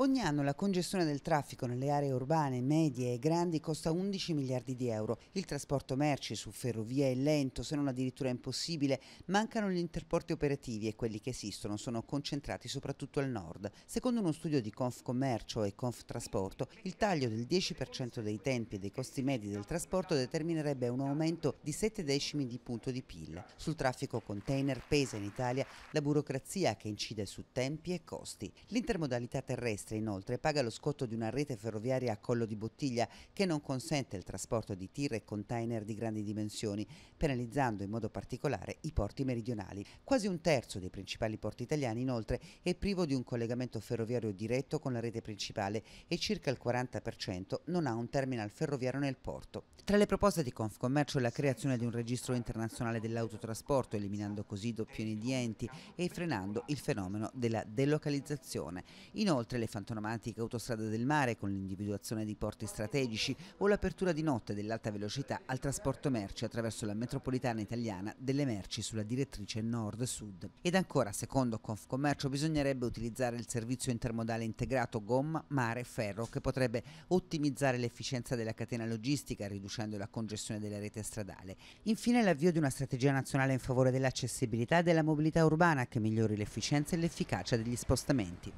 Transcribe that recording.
Ogni anno la congestione del traffico nelle aree urbane, medie e grandi costa 11 miliardi di euro. Il trasporto merci su ferrovia è lento, se non addirittura impossibile. Mancano gli interporti operativi e quelli che esistono sono concentrati soprattutto al nord. Secondo uno studio di Confcommercio e Conftrasporto, il taglio del 10% dei tempi e dei costi medi del trasporto determinerebbe un aumento di 7 decimi di punto di PIL. Sul traffico container pesa in Italia la burocrazia che incide su tempi e costi. L'intermodalità terrestre Mestre inoltre paga lo scotto di una rete ferroviaria a collo di bottiglia che non consente il trasporto di tir e container di grandi dimensioni, penalizzando in modo particolare i porti meridionali. Quasi un terzo dei principali porti italiani inoltre è privo di un collegamento ferroviario diretto con la rete principale e circa il 40% non ha un terminal ferroviario nel porto. Tra le proposte di Confcommercio è la creazione di un registro internazionale dell'autotrasporto, eliminando così doppioni di enti e frenando il fenomeno della delocalizzazione. Inoltre le fantomatiche autostrade del mare con l'individuazione di porti strategici o l'apertura di notte dell'alta velocità al trasporto merci attraverso la metropolitana italiana delle merci sulla direttrice nord-sud. Ed ancora, secondo Confcommercio, bisognerebbe utilizzare il servizio intermodale integrato gomma, mare, ferro che potrebbe ottimizzare l'efficienza della catena logistica riducendo la congestione della rete stradale. Infine l'avvio di una strategia nazionale in favore dell'accessibilità e della mobilità urbana che migliori l'efficienza e l'efficacia degli spostamenti.